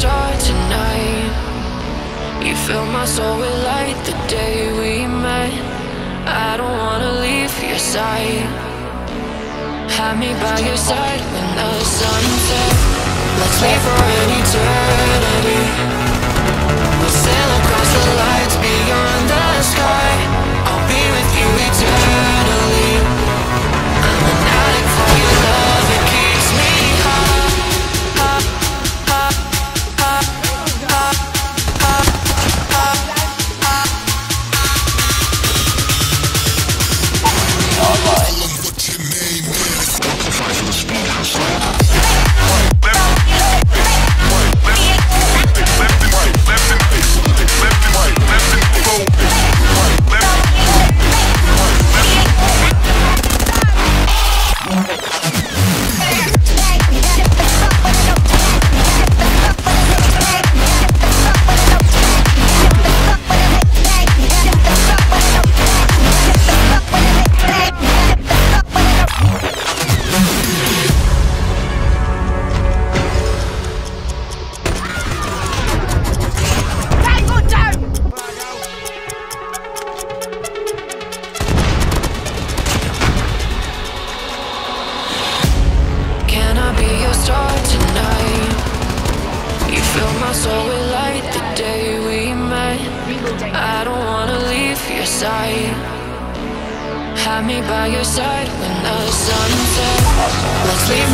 star tonight. You fill my soul with light the day we met. I don't wanna leave your side. Have me by your side when the sun sets. Let's leave for an eternity. I star tonight? You fill my soul with light the day we met. I don't wanna leave your side. Have me by your side when the sun sets. Let's leave